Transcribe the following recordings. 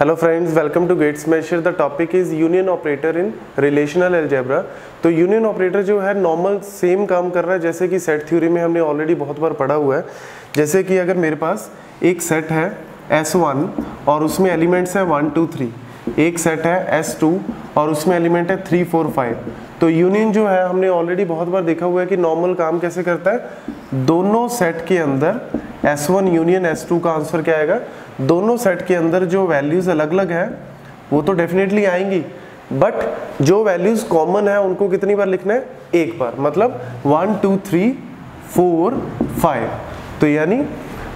Hello friends welcome to Gate Smashers the topic is union operator in relational algebra तो union operator जो है normal same काम कर रहा है, जैसे कि सेट थ्योरी में हमने ऑलरेडी बहुत बार पढ़ा हुआ है। जैसे कि अगर मेरे पास एक सेट है एस वन और उसमें एलिमेंट्स है वन टू थ्री एक सेट है एस टू और उसमें एलिमेंट है थ्री फोर फाइव तो यूनियन जो है, हमने ऑलरेडी बहुत बार देखा हुआ है कि नॉर्मल काम कैसे करता है। दोनों सेट के अंदर S1 यूनियन S2 का आंसर क्या आएगा? दोनों सेट के अंदर जो वैल्यूज़ अलग अलग है, वो तो डेफिनेटली आएँगी। बट जो वैल्यूज़ कॉमन है, उनको कितनी बार लिखना है? एक बार। मतलब one two three four five तो यानी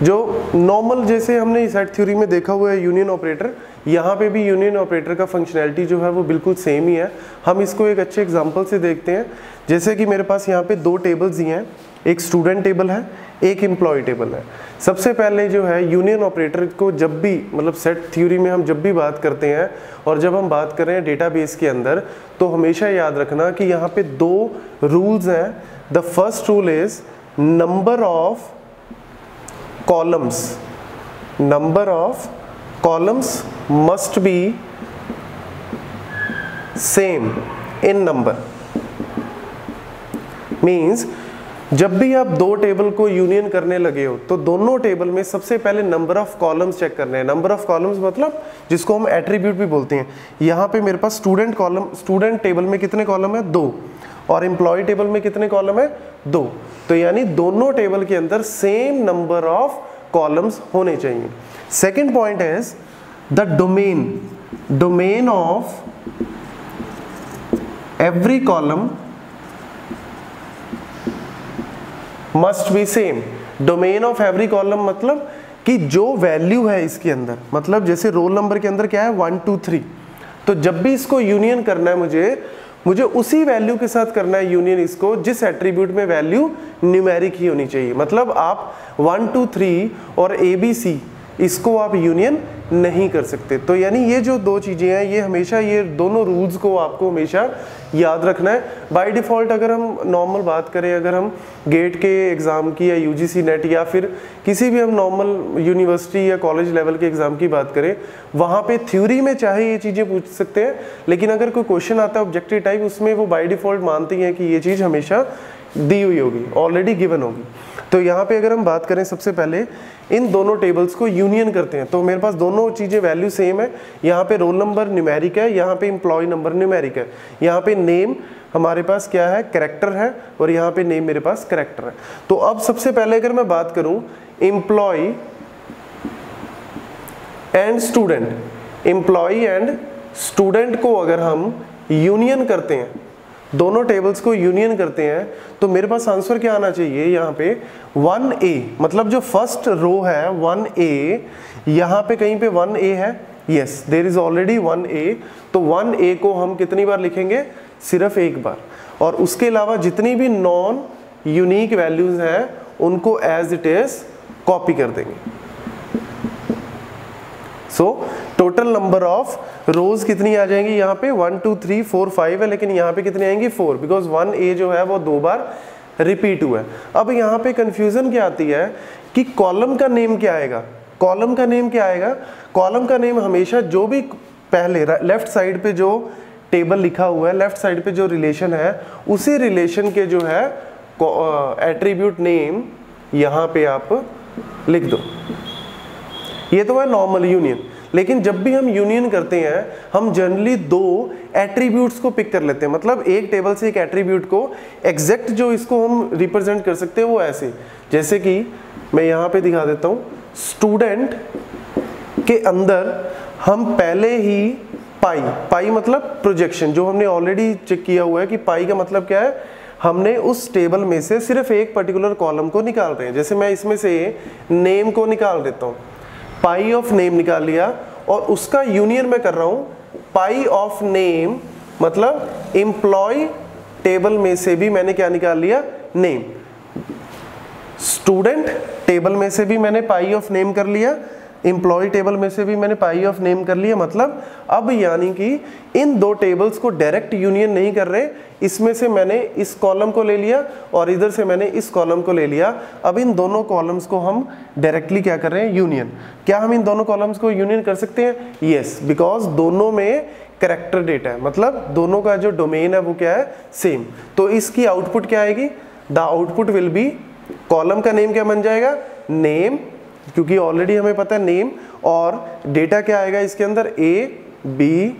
जो नॉर्मल जैसे हमने सेट थ्योरी में देखा हुआ है यूनियन ऑपरेटर यहाँ पे भी यूनियन ऑपरेटर का फंक्शनैलिटी जो है, वो बिल्कुल सेम ही है। हम इसको एक अच्छे एग्जांपल से देखते हैं। जैसे कि मेरे पास यहाँ पे दो टेबल्स ही हैं। एक स्टूडेंट टेबल है, एक एम्प्लॉय टेबल है। सबसे पहले जो है यूनियन ऑपरेटर को जब भी मतलब सेट थ्योरी में हम जब भी बात करते हैं और जब हम बात कर डेटाबेस के अंदर तो हमेशा याद रखना कि यहाँ पे दो रूल्स हैं। The first rule is number of columns number of columns must be same in number means जब भी आप दो टेबल को यूनियन करने लगे हो तो दोनों टेबल में सबसे पहले नंबर ऑफ़ कॉलम्स चेक करने हैं। नंबर ऑफ़ कॉलम्स मतलब जिसको हम एट्रीब्यूट भी बोलते हैं। यहाँ पे मेरे पास स्टूडेंट कॉलम स्टूडेंट टेबल में कितने कॉलम है? दो। और एम्प्लॉय टेबल में कितने कॉलम है? दो। तो यानी दोनों टेबल के अंदर सेम नंबर ऑफ़ कॉलम्स होने चाहिए। Second point is the domain domain of every column must be same domain of every column मतलब कि जो वैल्यू है इसके अंदर मतलब जैसे रोल नंबर के अंदर क्या है? वन टू थ्री तो जब भी इसको यूनियन करना है मुझे मुझे उसी वैल्यू के साथ करना है यूनियन इसको जिस एट्रीब्यूट में वैल्यू न्यूमेरिक ही होनी चाहिए। मतलब आप वन टू थ्री और ए बी सी इसको आप यूनियन नहीं कर सकते। तो यानी ये जो दो चीज़ें हैं, ये हमेशा ये दोनों रूल्स को आपको हमेशा याद रखना है। बाय डिफ़ॉल्ट अगर हम नॉर्मल बात करें, अगर हम गेट के एग्ज़ाम की या यूजीसी नेट या फिर किसी भी हम नॉर्मल यूनिवर्सिटी या कॉलेज लेवल के एग्ज़ाम की बात करें, वहाँ पे थ्योरी में चाहे ये चीज़ें पूछ सकते हैं, लेकिन अगर कोई क्वेश्चन आता है ऑब्जेक्टिव टाइप उसमें वो बाई डिफ़ॉल्ट मानती हैं कि ये चीज़ हमेशा दी हुई होगी ऑलरेडी गिवन होगी। तो यहाँ पे अगर हम बात करें सबसे पहले, इन दोनों टेबल्स को यूनियन करते हैं। तो मेरे पास दोनों चीज़ें वैल्यू सेम है। यहाँ पे रोल नंबर न्यूमेरिक है, यहाँ पे एम्प्लॉय नंबर न्यूमेरिक है। यहाँ पे नेम हमारे पास क्या है? करेक्टर है और यहाँ पे नेम मेरे पास करेक्टर है। तो अब सबसे पहले अगर मैं बात करूँ employ and student employ and student को अगर हम यूनियन करते हैं दोनों टेबल्स को यूनियन करते हैं तो मेरे पास आंसर क्या आना चाहिए यहाँ पे? वन ए मतलब जो फ़र्स्ट रो है वन ए यहाँ पे कहीं पे वन ए है? Yes there is already one A तो वन ए को हम कितनी बार लिखेंगे? सिर्फ़ एक बार। और उसके अलावा जितनी भी नॉन यूनिक वैल्यूज़ हैं, उनको एज इट इज़ कॉपी कर देंगे। So total number of rows कितनी आ जाएँगी? यहाँ पे one two three four five है, लेकिन यहाँ पे कितनी आएँगी? फोर बिकॉज़ वन ए जो है, वो दो बार रिपीट हुआ है। अब यहाँ पे कंफ्यूजन क्या आती है कि कॉलम का नेम क्या आएगा? कॉलम का नेम क्या आएगा? कॉलम का नेम हमेशा जो भी पहले लेफ़्ट साइड पे जो टेबल लिखा हुआ है लेफ़्ट साइड पे जो रिलेशन है, उसी रिलेशन के जो है एट्रीब्यूट नेम यहाँ पे आप लिख दो। ये तो है नॉर्मल यूनियन लेकिन जब भी हम यूनियन करते हैं, हम जनरली दो एट्रीब्यूट्स को पिक कर लेते हैं। मतलब एक टेबल से एक एट्रीब्यूट को एग्जैक्ट जो इसको हम रिप्रेजेंट कर सकते हैं, वो ऐसे। जैसे कि मैं यहाँ पे दिखा देता हूँ स्टूडेंट के अंदर हम पहले ही पाई पाई मतलब प्रोजेक्शन जो हमने ऑलरेडी चेक किया हुआ है कि पाई का मतलब क्या है, हमने उस टेबल में से सिर्फ़ एक पर्टिकुलर कॉलम को निकाल रहे हैं। जैसे मैं इसमें से नेम को निकाल देता हूँ। पाई ऑफ़ नेम निकाल लिया और उसका यूनियन में कर रहा हूँ, पाई ऑफ़ नेम मतलब एम्प्लॉय टेबल में से भी मैंने क्या निकाल लिया? नेम। स्टूडेंट टेबल में से भी मैंने पाई ऑफ़ नेम कर लिया एम्प्लॉय टेबल में से भी मैंने पाई ऑफ़ नेम कर लिया। मतलब अब यानी कि इन दो टेबल्स को डायरेक्ट यूनियन नहीं कर रहे, इसमें से मैंने इस कॉलम को ले लिया और इधर से मैंने इस कॉलम को ले लिया। अब इन दोनों कॉलम्स को हम डायरेक्टली क्या कर रहे हैं? यूनियन क्या हम इन दोनों कॉलम्स को यूनियन कर सकते हैं? येस बिकॉज़ दोनों में करेक्टर डेटा है। मतलब दोनों का जो डोमेन है वो क्या है? सेम तो इसकी आउटपुट क्या आएगी? The output will be column का नेम क्या बन जाएगा? नेम क्योंकि ऑलरेडी हमें पता है नेम और डेटा क्या आएगा इसके अंदर? A B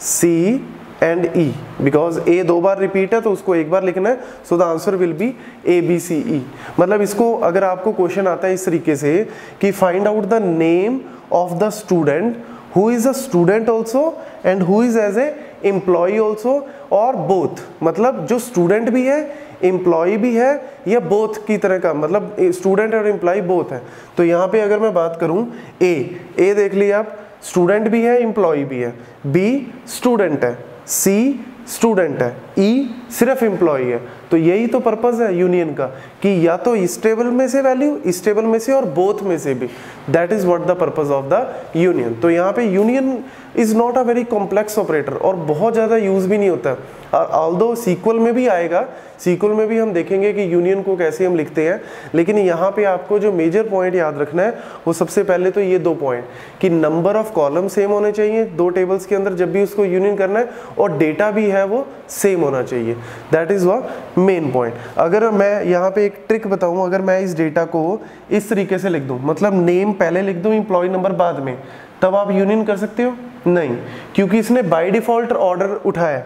C and E because A दो बार रिपीट है तो उसको एक बार लिखना है so the answer will be A B C E मतलब इसको अगर आपको क्वेश्चन आता है इस तरीके से कि find out the name of the student who is a student also and who is as a employ also और बोथ मतलब जो स्टूडेंट भी है एम्प्लॉय भी है या बोथ की तरह का? मतलब स्टूडेंट और एम्प्लॉय बोथ है। तो यहाँ पे अगर मैं बात करूँ ए ए देख लिया आप स्टूडेंट भी है एम्प्लॉय भी है। बी स्टूडेंट है। सी स्टूडेंट है। ई e सिर्फ़ एम्प्लॉय है। तो यही तो पर्पज है यूनियन का, कि या तो इस टेबल में से वैल्यू इस टेबल में से और बोथ में से भी। That is what the purpose of the union तो यहाँ पे union is not a very complex operator और बहुत ज़्यादा यूज़ भी नहीं होता। ऑल दो सीक्वल में भी आएगा सीक्वल में भी हम देखेंगे कि यूनियन को कैसे हम लिखते हैं, लेकिन यहाँ पे आपको जो मेजर पॉइंट याद रखना है, वो सबसे पहले तो ये दो पॉइंट कि नंबर ऑफ़ कॉलम सेम होने चाहिए, दो टेबल्स के अंदर जब भी उसको यूनियन करना है, और डेटा भी है वो सेम होना चाहिए। That is the main point. अगर मैं यहाँ पे एक ट्रिक बताऊँ, अगर मैं इस डेटा को इस तरीके से लिख दूँ मतलब नेम पहले लिख दूँ इम्प्लॉय नंबर बाद में, तब आप यूनियन कर सकते हो? नहीं, क्योंकि इसने बाय डिफ़ॉल्ट ऑर्डर उठाया।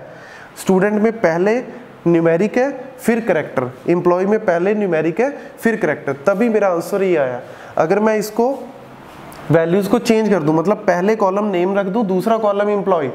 स्टूडेंट में पहले न्यूमेरिक है, फिर करेक्टर एम्प्लॉय में पहले न्यूमेरिक है, फिर करेक्टर तभी मेरा आंसर ये आया। अगर मैं इसको वैल्यूज़ को चेंज कर दूँ मतलब पहले कॉलम नेम रख दूँ, दूसरा कॉलम एम्प्लॉय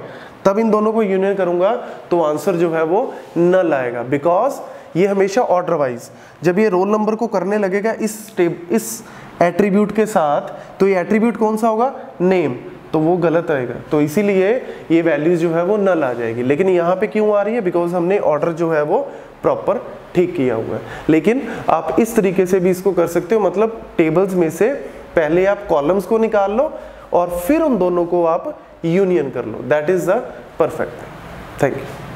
तब इन दोनों को यूनियन करूँगा तो आंसर जो है वो नल आएगा। बिकॉज़ ये हमेशा ऑर्डर वाइज जब ये रोल नंबर को करने लगेगा इस इस एट्रीब्यूट के साथ तो ये एट्रीब्यूट कौन सा होगा? नेम तो वो गलत आएगा तो इसीलिए ये वैल्यूज़ जो है वो नल आ जाएगी। लेकिन यहाँ पे क्यों आ रही है? बिकॉज़ हमने ऑर्डर जो है वो प्रॉपर ठीक किया हुआ है। लेकिन आप इस तरीके से भी इसको कर सकते हो। मतलब टेबल्स में से पहले आप कॉलम्स को निकाल लो और फिर उन दोनों को आप यूनियन कर लो. That is the perfect thank you